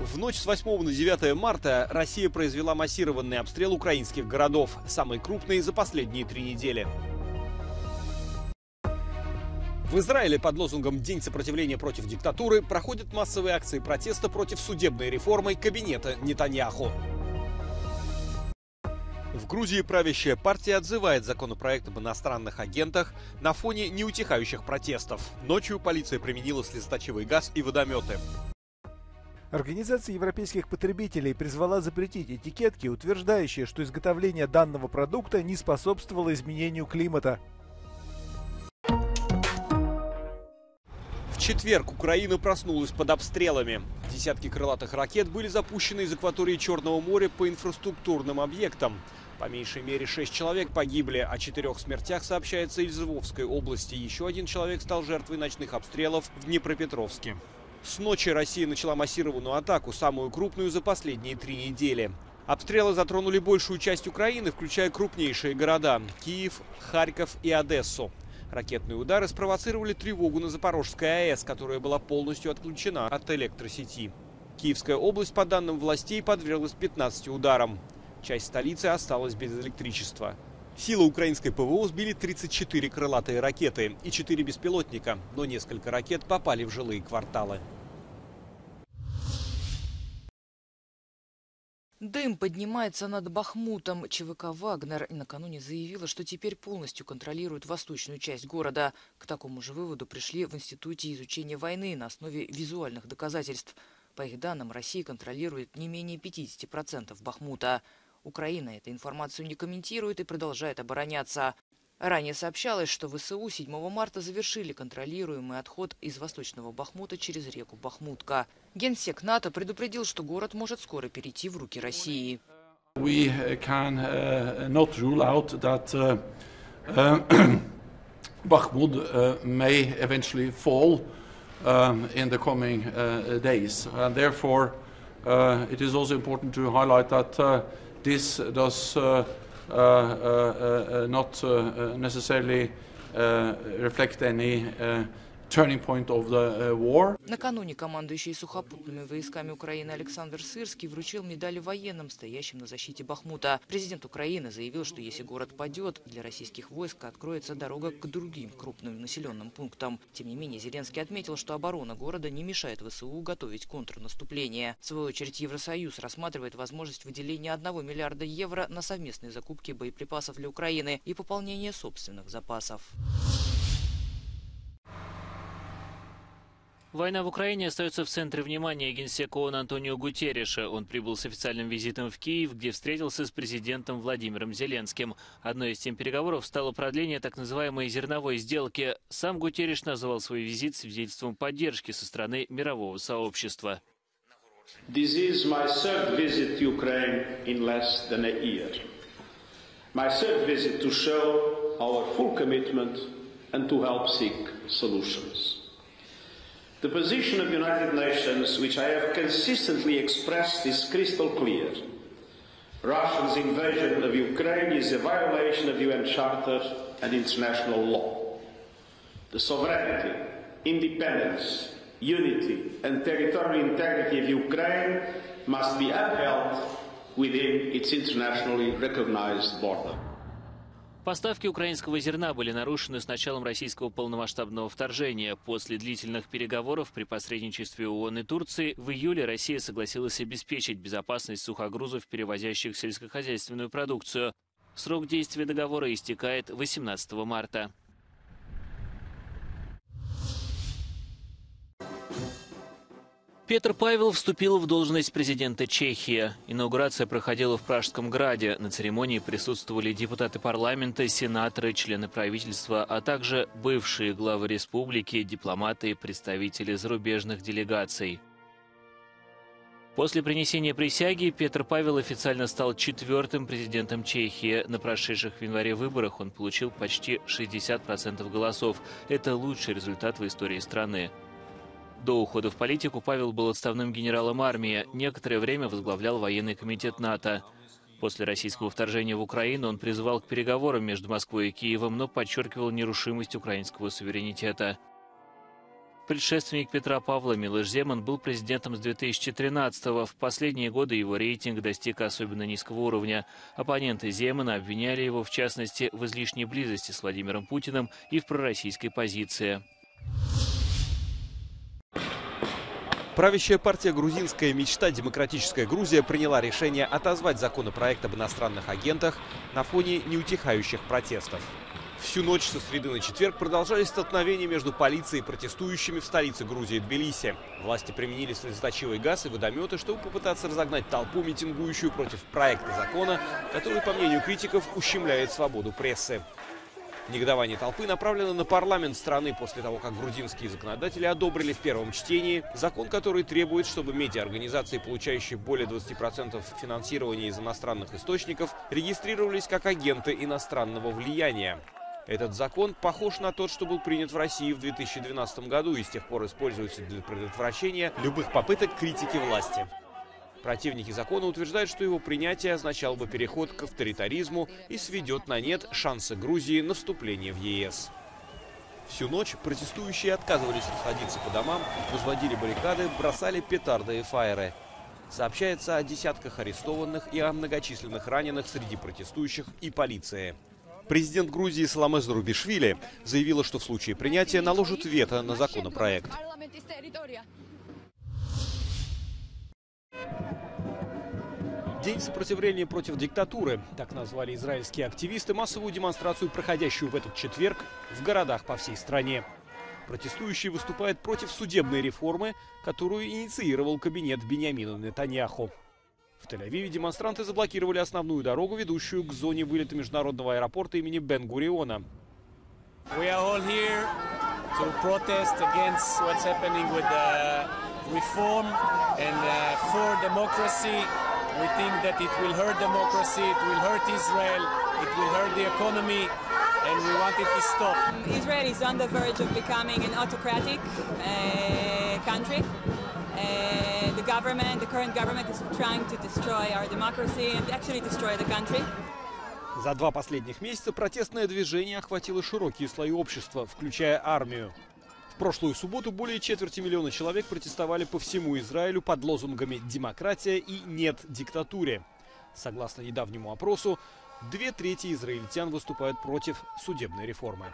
В ночь с 8 на 9 марта Россия произвела массированный обстрел украинских городов, самый крупный за последние три недели. В Израиле под лозунгом «День сопротивления против диктатуры» проходят массовые акции протеста против судебной реформы кабинета Нетаньяху. В Грузии правящая партия отзывает законопроект об иностранных агентах на фоне неутихающих протестов. Ночью полиция применила слезоточивый газ и водометы. Организация европейских потребителей призвала запретить этикетки, утверждающие, что изготовление данного продукта не способствовало изменению климата. В четверг Украина проснулась под обстрелами. Десятки крылатых ракет были запущены из акватории Черного моря по инфраструктурным объектам. По меньшей мере шесть человек погибли, о четырех смертях сообщается из Львовской области. Еще один человек стал жертвой ночных обстрелов в Днепропетровске. С ночи Россия начала массированную атаку, самую крупную за последние три недели. Обстрелы затронули большую часть Украины, включая крупнейшие города – Киев, Харьков и Одессу. Ракетные удары спровоцировали тревогу на Запорожской АЭС, которая была полностью отключена от электросети. Киевская область, по данным властей, подверглась 15 ударам. Часть столицы осталась без электричества. Силы украинской ПВО сбили 34 крылатые ракеты и 4 беспилотника, но несколько ракет попали в жилые кварталы. Дым поднимается над Бахмутом. ЧВК «Вагнер» накануне заявила, что теперь полностью контролирует восточную часть города. К такому же выводу пришли в Институте изучения войны на основе визуальных доказательств. По их данным, Россия контролирует не менее 50% Бахмута. Украина эту информацию не комментирует и продолжает обороняться. Ранее сообщалось, что ВСУ 7 марта завершили контролируемый отход из Восточного Бахмута через реку Бахмутка. Генсек НАТО предупредил, что город может скоро перейти в руки России. We can uh, rule out that uh, uh, Bakhmut may eventually fall um, in the coming days. Therefore, uh, it is also important to highlight that uh, this does uh, uh, uh, not necessarily reflect any uh. Накануне командующий сухопутными войсками Украины Александр Сырский вручил медали военным, стоящим на защите Бахмута. Президент Украины заявил, что если город падет, для российских войск откроется дорога к другим крупным населенным пунктам. Тем не менее, Зеленский отметил, что оборона города не мешает ВСУ готовить контрнаступление. В свою очередь, Евросоюз рассматривает возможность выделения 1 миллиарда евро на совместные закупки боеприпасов для Украины и пополнение собственных запасов. Война в Украине остается в центре внимания генсека ООН Антонио Гутерриша. Он прибыл с официальным визитом в Киев, где встретился с президентом Владимиром Зеленским. Одной из тем переговоров стало продление так называемой зерновой сделки. Сам Гутерриш назвал свой визит свидетельством поддержки со стороны мирового сообщества. This is my third visit to Ukraine in less than a year. My third visit to show our full commitment and to help seek solutions. The position of the United Nations, which I have consistently expressed, is crystal clear. Russia's invasion of Ukraine is a violation of UN Charter and international law. The sovereignty, independence, unity and territorial integrity of Ukraine must be upheld within its internationally recognized border. Поставки украинского зерна были нарушены с началом российского полномасштабного вторжения. После длительных переговоров при посредничестве ООН и Турции в июле Россия согласилась обеспечить безопасность сухогрузов, перевозящих сельскохозяйственную продукцию. Срок действия договора истекает 18 марта. Петр Павел вступил в должность президента Чехии. Инаугурация проходила в Пражском граде. На церемонии присутствовали депутаты парламента, сенаторы, члены правительства, а также бывшие главы республики, дипломаты и представители зарубежных делегаций. После принесения присяги Петр Павел официально стал четвертым президентом Чехии. На прошедших в январе выборах он получил почти 60% голосов. Это лучший результат в истории страны. До ухода в политику Павел был отставным генералом армии, некоторое время возглавлял военный комитет НАТО. После российского вторжения в Украину он призывал к переговорам между Москвой и Киевом, но подчеркивал нерушимость украинского суверенитета. Предшественник Петра Павла Милош Земан был президентом с 2013 -го. В последние годы его рейтинг достиг особенно низкого уровня. Оппоненты Земана обвиняли его, в частности, в излишней близости с Владимиром Путиным и в пророссийской позиции. Правящая партия «Грузинская мечта. Демократическая Грузия» приняла решение отозвать законопроект об иностранных агентах на фоне неутихающих протестов. Всю ночь со среды на четверг продолжались столкновения между полицией и протестующими в столице Грузии Тбилиси. Власти применили слезоточивый газ и водометы, чтобы попытаться разогнать толпу, митингующую против проекта закона, который, по мнению критиков, ущемляет свободу прессы. Негодование толпы направлено на парламент страны после того, как грузинские законодатели одобрили в первом чтении закон, который требует, чтобы медиаорганизации, получающие более 20% финансирования из иностранных источников, регистрировались как агенты иностранного влияния. Этот закон похож на тот, что был принят в России в 2012 году и с тех пор используется для предотвращения любых попыток критики власти. Противники закона утверждают, что его принятие означало бы переход к авторитаризму и сведет на нет шансы Грузии на вступление в ЕС. Всю ночь протестующие отказывались расходиться по домам, возводили баррикады, бросали петарды и фаеры. Сообщается о десятках арестованных и о многочисленных раненых среди протестующих и полиции. Президент Грузии Саламе Зарубишвили заявила, что в случае принятия наложит вето на законопроект. День сопротивления против диктатуры. Так назвали израильские активисты массовую демонстрацию, проходящую в этот четверг в городах по всей стране. Протестующие выступают против судебной реформы, которую инициировал кабинет Бениамина Нетаньяху. В Тель-Авиве демонстранты заблокировали основную дорогу, ведущую к зоне вылета международного аэропорта имени Бен-Гуриона. We uh, We think that it will hurt democracy, it will hurt Israel, it will hurt the economy, and we want it to stop. Israel is on the verge of becoming an autocratic uh, country. Uh, the government, the current government is trying to destroy our democracy and actually destroy the country. За два последних месяца протестное движение охватило широкие слои общества, включая армию. В прошлую субботу более четверти миллиона человек протестовали по всему Израилю под лозунгами «демократия» и «нет диктатуре». Согласно недавнему опросу, две трети израильтян выступают против судебной реформы.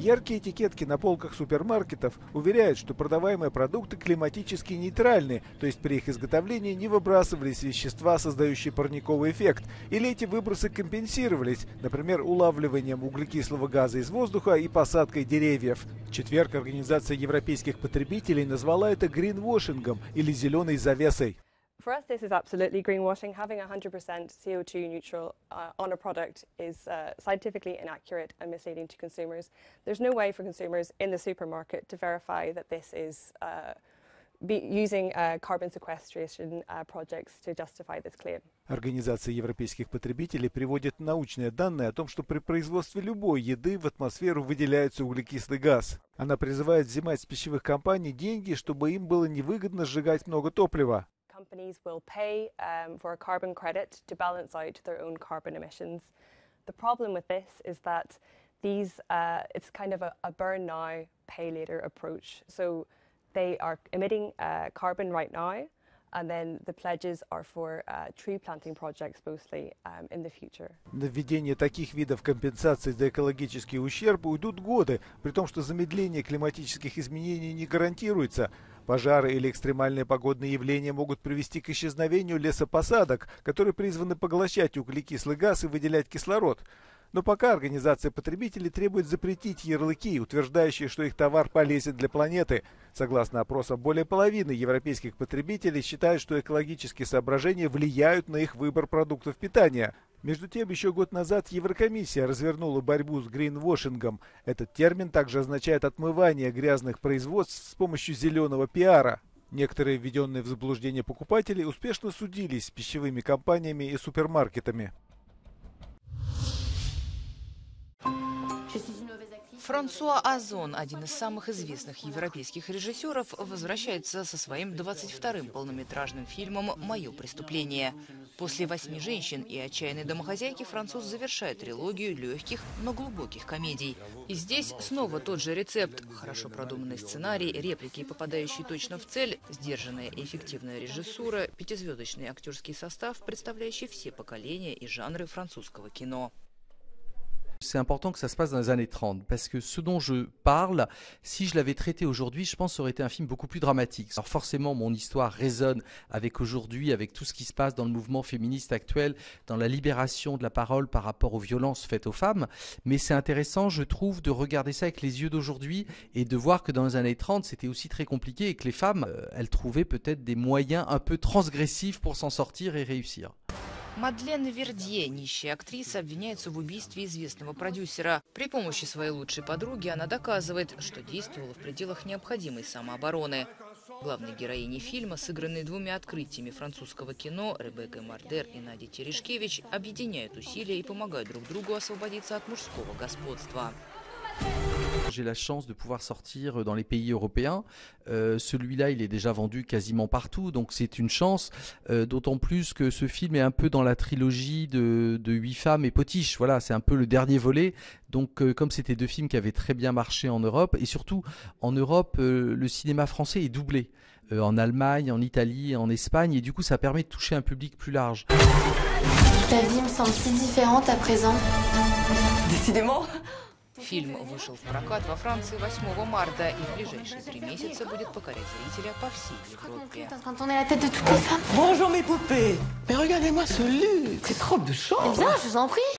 Яркие этикетки на полках супермаркетов уверяют, что продаваемые продукты климатически нейтральны, то есть при их изготовлении не выбрасывались вещества, создающие парниковый эффект, или эти выбросы компенсировались, например, улавливанием углекислого газа из воздуха и посадкой деревьев. В четверг Организация европейских потребителей назвала это гринвошингом или зеленой завесой. For us, this is absolutely greenwashing. Having 100% CO2 neutral uh, on a product is uh, scientifically inaccurate and misleading to consumers. There's no way for consumers in the supermarket to verify that this is uh, using uh, carbon sequestration uh, projects to justify this claim. Организация европейских потребителей приводит научные данные о том, что при производстве любой еды в атмосферу выделяется углекислый газ. Она призывает взимать с пищевых компаний деньги, чтобы им было невыгодно сжигать много топлива. companies will pay um, for a carbon credit to balance out their own carbon emissions. The problem with this is that these, uh, it's kind of a, a, burn now, pay later approach. So they are emitting uh, carbon right now, and then the pledges are for uh, tree planting projects mostly um, in the future. На введение таких видов компенсаций за экологический ущерб уйдут годы, при том, что замедление климатических изменений не гарантируется. Пожары или экстремальные погодные явления могут привести к исчезновению лесопосадок, которые призваны поглощать углекислый газ и выделять кислород. Но пока организация потребителей требует запретить ярлыки, утверждающие, что их товар полезен для планеты. Согласно опросам, более половины европейских потребителей считают, что экологические соображения влияют на их выбор продуктов питания. Между тем, еще год назад Еврокомиссия развернула борьбу с гринвошингом. Этот термин также означает отмывание грязных производств с помощью зеленого пиара. Некоторые введенные в заблуждение покупатели успешно судились с пищевыми компаниями и супермаркетами. Франсуа Озон, один из самых известных европейских режиссеров, возвращается со своим 22-м полнометражным фильмом «Мое преступление». После «Восьми женщин» и «Отчаянной домохозяйки» француз завершает трилогию легких, но глубоких комедий. И здесь снова тот же рецепт. Хорошо продуманный сценарий, реплики, попадающие точно в цель, сдержанная и эффективная режиссура, пятизвездочный актерский состав, представляющий все поколения и жанры французского кино. C'est important que ça se passe dans les années 30 parce que ce dont je parle, si je l'avais traité aujourd'hui, je pense que ça aurait été un film beaucoup plus dramatique. Alors forcément, mon histoire résonne avec aujourd'hui, avec tout ce qui se passe dans le mouvement féministe actuel, dans la libération de la parole par rapport aux violences faites aux femmes. Mais c'est intéressant, je trouve, de regarder ça avec les yeux d'aujourd'hui et de voir que dans les années 30, c'était aussi très compliqué et que les femmes, euh, elles trouvaient peut-être des moyens un peu transgressifs pour s'en sortir et réussir. Мадлен Вердье, нищая актриса, обвиняется в убийстве известного продюсера. При помощи своей лучшей подруги она доказывает, что действовала в пределах необходимой самообороны. Главные героини фильма, сыгранные двумя открытиями французского кино, Ребеккой Мардер и Надей Терешкевич, объединяют усилия и помогают друг другу освободиться от мужского господства. J'ai la chance de pouvoir sortir dans les pays européens. Euh, Celui-là, il est déjà vendu quasiment partout, donc c'est une chance. Euh, D'autant plus que ce film est un peu dans la trilogie de, de Huit femmes et Potiche. Voilà, c'est un peu le dernier volet. Donc, euh, comme c'était deux films qui avaient très bien marché en Europe, et surtout en Europe, euh, le cinéma français est doublé. Euh, en Allemagne, en Italie, en Espagne, et du coup, ça permet de toucher un public plus large. Ta vie me semble si différente à présent. Décidément Фильм вышел в прокат во Франции 8 марта и в ближайшие три месяца будет покорять зрителя по всей Европе. Bonjour mes poupées. Mais regardez-moi ce luxe C'est trop de chance. Eh bien, je vous en prie